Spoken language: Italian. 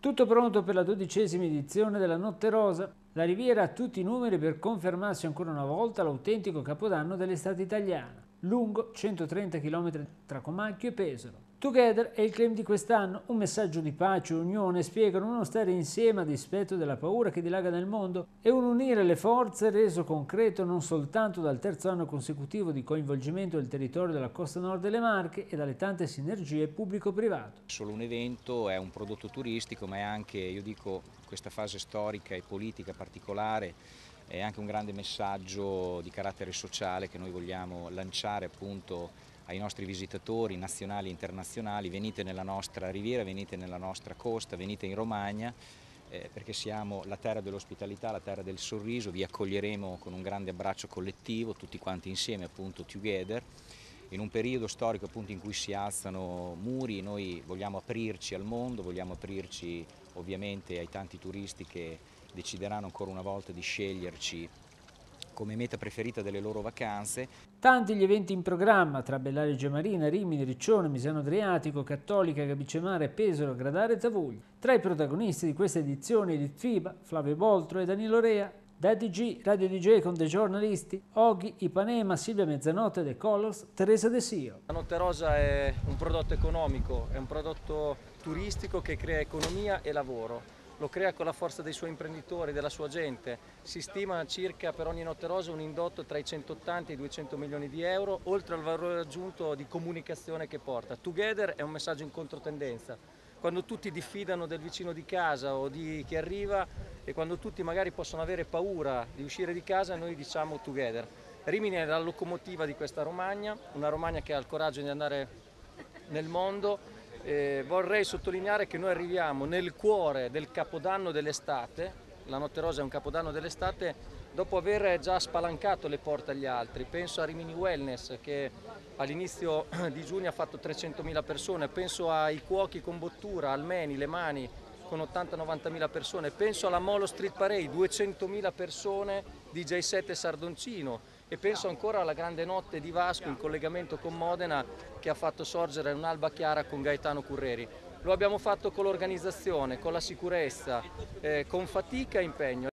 Tutto pronto per la dodicesima edizione della Notte Rosa. La Riviera ha tutti i numeri per confermarsi ancora una volta l'autentico capodanno dell'estate italiana lungo 130 km tra Comacchio e Pesaro. Together è il claim di quest'anno, un messaggio di pace e unione, spiegano uno stare insieme a dispetto della paura che dilaga nel mondo e un unire le forze reso concreto non soltanto dal terzo anno consecutivo di coinvolgimento del territorio della costa nord delle Marche e dalle tante sinergie pubblico-privato. Solo un evento, è un prodotto turistico, ma è anche, io dico, questa fase storica e politica particolare è anche un grande messaggio di carattere sociale che noi vogliamo lanciare appunto ai nostri visitatori nazionali e internazionali, venite nella nostra riviera, venite nella nostra costa, venite in Romagna eh, perché siamo la terra dell'ospitalità, la terra del sorriso, vi accoglieremo con un grande abbraccio collettivo, tutti quanti insieme appunto together. In un periodo storico appunto in cui si alzano muri, noi vogliamo aprirci al mondo, vogliamo aprirci ovviamente ai tanti turisti che decideranno ancora una volta di sceglierci come meta preferita delle loro vacanze. Tanti gli eventi in programma tra Bellaria Gemarina, Rimini, Riccione, Misano Adriatico, Cattolica, Gabicemare, Pesaro, Gradare e Zavuglia. Tra i protagonisti di questa edizione Edith Fiba, Flavio Boltro e Danilo Rea, da DG, Radio DJ con dei giornalisti, Oghi, Ipanema, Silvia Mezzanotte, The Colors, Teresa De Sio. La Notte Rosa è un prodotto economico, è un prodotto turistico che crea economia e lavoro lo crea con la forza dei suoi imprenditori, della sua gente. Si stima circa per ogni notte rosa un indotto tra i 180 e i 200 milioni di euro, oltre al valore aggiunto di comunicazione che porta. Together è un messaggio in controtendenza. Quando tutti diffidano del vicino di casa o di chi arriva e quando tutti magari possono avere paura di uscire di casa, noi diciamo together. Rimini è la locomotiva di questa Romagna, una Romagna che ha il coraggio di andare nel mondo eh, vorrei sottolineare che noi arriviamo nel cuore del capodanno dell'estate, la Notte Rosa è un capodanno dell'estate, dopo aver già spalancato le porte agli altri. Penso a Rimini Wellness che all'inizio di giugno ha fatto 300.000 persone, penso ai cuochi con bottura, Almeni, Le Mani con 80-90 mila persone, penso alla Molo Street Parade, 200 mila persone di J7 e Sardoncino e penso ancora alla grande notte di Vasco in collegamento con Modena che ha fatto sorgere un'alba chiara con Gaetano Curreri. Lo abbiamo fatto con l'organizzazione, con la sicurezza, eh, con fatica e impegno.